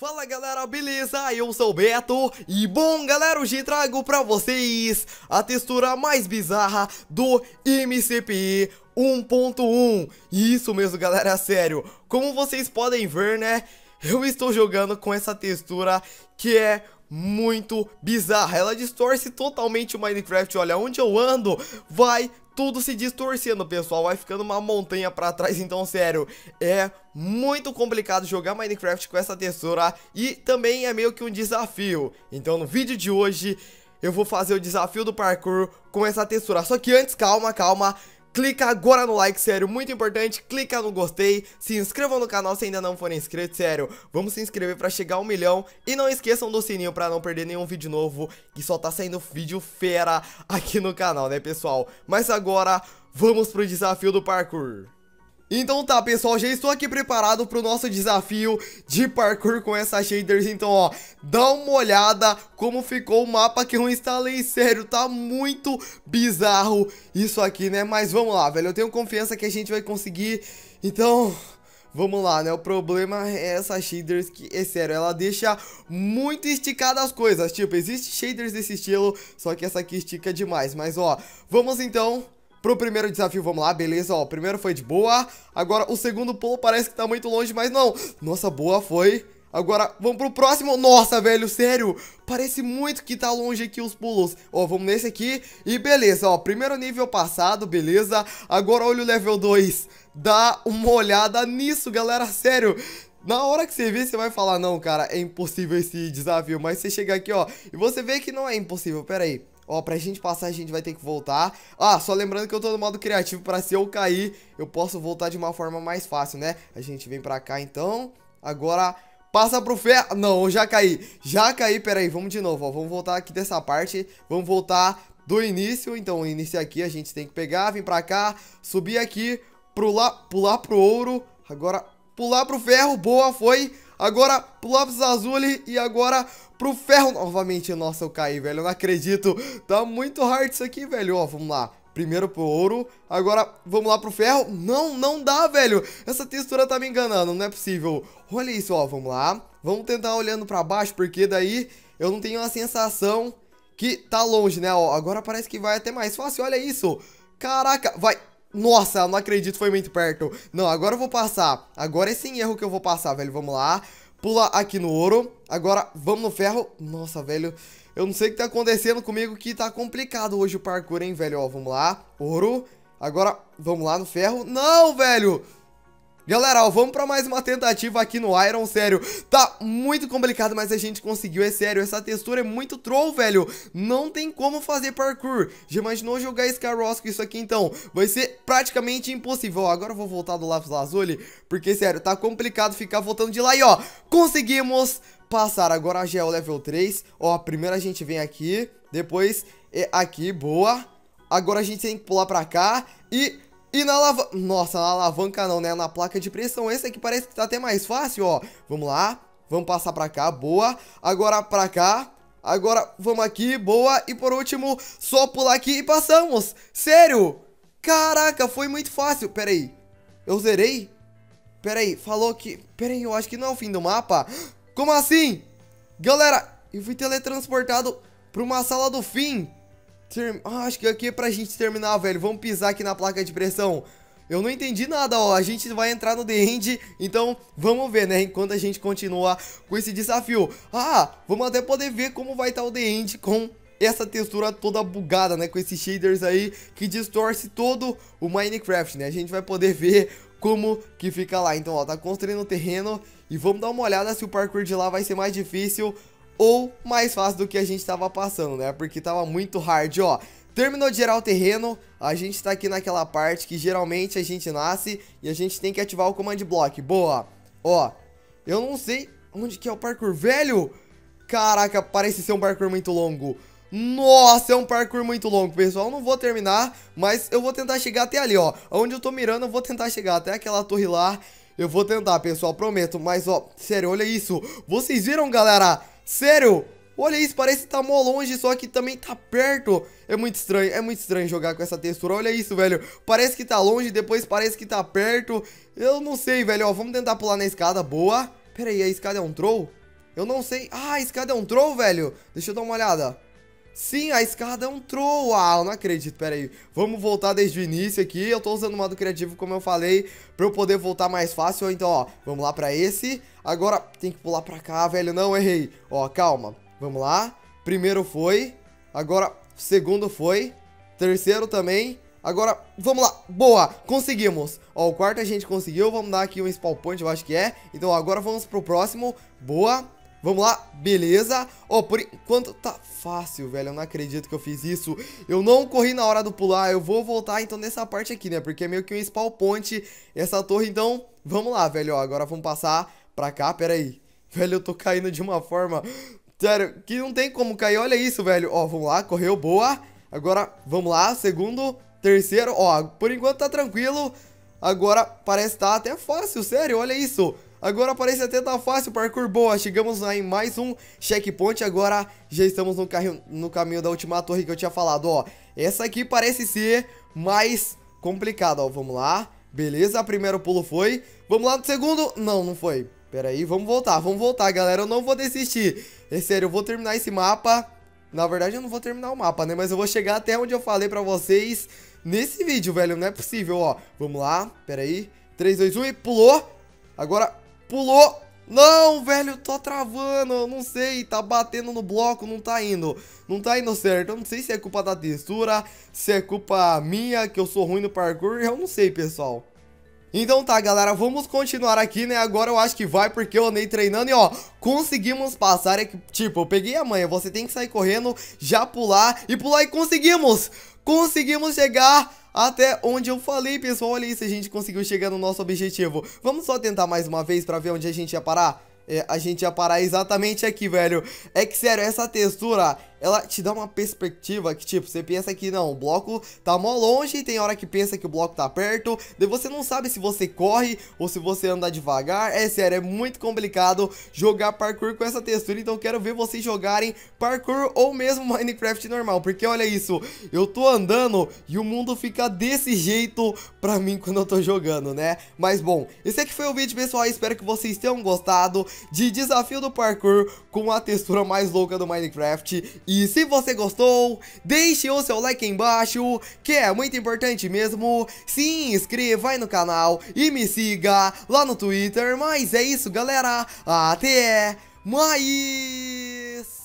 Fala galera, beleza? Eu sou o Beto. E bom galera, hoje trago pra vocês a textura mais bizarra do MCPI 1.1 Isso mesmo galera, sério, como vocês podem ver né, eu estou jogando com essa textura que é muito bizarra. Ela distorce totalmente o Minecraft, olha, onde eu ando vai tudo se distorcendo, pessoal, vai ficando uma montanha pra trás, então, sério, é muito complicado jogar Minecraft com essa textura e também é meio que um desafio. Então, no vídeo de hoje, eu vou fazer o desafio do parkour com essa textura, só que antes, calma, calma, Clica agora no like, sério, muito importante, clica no gostei, se inscrevam no canal se ainda não forem inscritos, sério, vamos se inscrever pra chegar a um milhão e não esqueçam do sininho pra não perder nenhum vídeo novo, que só tá saindo vídeo fera aqui no canal, né pessoal? Mas agora, vamos pro desafio do parkour. Então tá, pessoal, já estou aqui preparado para o nosso desafio de parkour com essas shaders. Então, ó, dá uma olhada como ficou o mapa que eu instalei. Sério, tá muito bizarro isso aqui, né? Mas vamos lá, velho, eu tenho confiança que a gente vai conseguir. Então... Vamos lá, né? O problema é essa shaders que, é sério, ela deixa muito esticada as coisas. Tipo, existe shaders desse estilo, só que essa aqui estica demais. Mas, ó, vamos então pro primeiro desafio, vamos lá, beleza, ó, o primeiro foi de boa, agora o segundo pulo parece que tá muito longe, mas não, nossa, boa foi, agora vamos pro próximo, nossa, velho, sério, parece muito que tá longe aqui os pulos, ó, vamos nesse aqui, e beleza, ó, primeiro nível passado, beleza, agora olha o level 2, dá uma olhada nisso, galera, sério, na hora que você ver, você vai falar, não, cara, é impossível esse desafio. Mas você chega aqui, ó, e você vê que não é impossível. Pera aí. Ó, pra gente passar, a gente vai ter que voltar. Ah, só lembrando que eu tô no modo criativo pra se eu cair, eu posso voltar de uma forma mais fácil, né? A gente vem pra cá, então. Agora, passa pro ferro. Não, eu já caí. Já caí, peraí, vamos de novo, ó. Vamos voltar aqui dessa parte. Vamos voltar do início. Então, o início aqui a gente tem que pegar, vir pra cá, subir aqui, pular, pular pro ouro. Agora, pular pro ferro. Boa, foi. Agora, pro lápis azul e agora pro ferro novamente. Nossa, eu caí, velho. Eu não acredito. Tá muito hard isso aqui, velho. Ó, vamos lá. Primeiro pro ouro, agora vamos lá pro ferro Não, não dá, velho Essa textura tá me enganando, não é possível Olha isso, ó, vamos lá Vamos tentar olhando pra baixo, porque daí eu não tenho a sensação que tá longe, né, ó Agora parece que vai até mais fácil, olha isso Caraca, vai nossa, não acredito, foi muito perto. Não, agora eu vou passar. Agora é sem erro que eu vou passar, velho. Vamos lá. Pula aqui no ouro. Agora, vamos no ferro. Nossa, velho. Eu não sei o que tá acontecendo comigo que tá complicado hoje o parkour, hein, velho. Ó, vamos lá. Ouro. Agora, vamos lá no ferro. Não, velho. Galera, ó, vamos pra mais uma tentativa aqui no Iron, sério, tá muito complicado, mas a gente conseguiu, é sério, essa textura é muito troll, velho, não tem como fazer parkour, já imaginou jogar Skyrock com isso aqui, então, vai ser praticamente impossível, ó, agora eu vou voltar do lápis lazuli, porque, sério, tá complicado ficar voltando de lá, e ó, conseguimos passar, agora já é o level 3, ó, primeiro a gente vem aqui, depois é aqui, boa, agora a gente tem que pular pra cá, e e na alavanca... Nossa, na alavanca não, né? Na placa de pressão. Esse aqui parece que tá até mais fácil, ó. Vamos lá. Vamos passar pra cá, boa. Agora pra cá. Agora vamos aqui, boa. E por último, só pular aqui e passamos. Sério? Caraca, foi muito fácil. Pera aí. Eu zerei? Pera aí, falou que... Pera aí, eu acho que não é o fim do mapa. Como assim? Galera, eu fui teletransportado pra uma sala do fim. Term... Ah, acho que aqui é pra gente terminar, velho. Vamos pisar aqui na placa de pressão. Eu não entendi nada, ó. A gente vai entrar no The End, então vamos ver, né? Enquanto a gente continua com esse desafio. Ah, vamos até poder ver como vai estar tá o The End com essa textura toda bugada, né? Com esses shaders aí que distorce todo o Minecraft, né? A gente vai poder ver como que fica lá. Então, ó, tá construindo o terreno e vamos dar uma olhada se o parkour de lá vai ser mais difícil ou mais fácil do que a gente tava passando, né? Porque tava muito hard, ó. Terminou de gerar o terreno, a gente tá aqui naquela parte que geralmente a gente nasce e a gente tem que ativar o command block. Boa. Ó, eu não sei onde que é o parkour. Velho, caraca, parece ser um parkour muito longo. Nossa, é um parkour muito longo, pessoal. não vou terminar, mas eu vou tentar chegar até ali, ó. Onde eu tô mirando, eu vou tentar chegar até aquela torre lá. Eu vou tentar, pessoal, prometo. Mas, ó, sério, olha isso. Vocês viram, galera? Sério? Olha isso, parece que tá mó longe, só que também tá perto. É muito estranho, é muito estranho jogar com essa textura. Olha isso, velho. Parece que tá longe, depois parece que tá perto. Eu não sei, velho. Ó, vamos tentar pular na escada. Boa. Pera aí, a escada é um troll? Eu não sei. Ah, a escada é um troll, velho. Deixa eu dar uma olhada. Sim, a escada é um troll. Ah, eu não acredito, pera aí. Vamos voltar desde o início aqui. Eu tô usando o modo criativo, como eu falei, pra eu poder voltar mais fácil. Então, ó, vamos lá pra esse. Agora, tem que pular pra cá, velho. Não, errei. Ó, calma. Vamos lá. Primeiro foi. Agora, segundo foi. Terceiro também. Agora, vamos lá. Boa, conseguimos. Ó, o quarto a gente conseguiu. Vamos dar aqui um spawn point, eu acho que é. Então, agora vamos pro próximo. Boa. Vamos lá, beleza. Ó, por enquanto tá fácil, velho. Eu não acredito que eu fiz isso. Eu não corri na hora do pular. Eu vou voltar, então, nessa parte aqui, né? Porque é meio que um spawn point essa torre. Então, vamos lá, velho. Ó, agora vamos passar pra cá. Pera aí. Velho, eu tô caindo de uma forma... Sério, que não tem como cair. Olha isso, velho. Ó, vamos lá, correu, boa. Agora, vamos lá, segundo, terceiro. Ó, por enquanto tá tranquilo. Agora parece tá até fácil, sério, olha isso. Agora parece até tá fácil, parkour boa. Chegamos em mais um checkpoint. Agora já estamos no, carro, no caminho da última torre que eu tinha falado, ó. Essa aqui parece ser mais complicada, ó. Vamos lá. Beleza, primeiro pulo foi. Vamos lá no segundo. Não, não foi. Pera aí, vamos voltar, vamos voltar, galera. Eu não vou desistir. É sério, eu vou terminar esse mapa. Na verdade, eu não vou terminar o mapa, né? Mas eu vou chegar até onde eu falei pra vocês nesse vídeo, velho. Não é possível, ó. Vamos lá, pera aí. 3, 2, 1 e pulou. Agora, pulou. Não, velho, tô travando, não sei, tá batendo no bloco, não tá indo, não tá indo certo, eu não sei se é culpa da textura, se é culpa minha, que eu sou ruim no parkour, eu não sei, pessoal. Então tá, galera, vamos continuar aqui, né? Agora eu acho que vai porque eu andei treinando e, ó, conseguimos passar. É que, tipo, eu peguei a manha, você tem que sair correndo, já pular e pular e conseguimos! Conseguimos chegar até onde eu falei, pessoal. Olha isso, a gente conseguiu chegar no nosso objetivo. Vamos só tentar mais uma vez pra ver onde a gente ia parar? É, a gente ia parar exatamente aqui, velho. É que, sério, essa textura ela te dá uma perspectiva que, tipo, você pensa que não, o bloco tá mó longe, tem hora que pensa que o bloco tá perto, daí você não sabe se você corre ou se você anda devagar. É sério, é muito complicado jogar parkour com essa textura, então quero ver vocês jogarem parkour ou mesmo Minecraft normal, porque olha isso, eu tô andando e o mundo fica desse jeito pra mim quando eu tô jogando, né? Mas bom, esse aqui foi o vídeo, pessoal, espero que vocês tenham gostado de desafio do parkour com a textura mais louca do Minecraft e se você gostou, deixe o seu like aí embaixo, que é muito importante mesmo. Se inscreva aí no canal e me siga lá no Twitter. Mas é isso, galera. Até mais!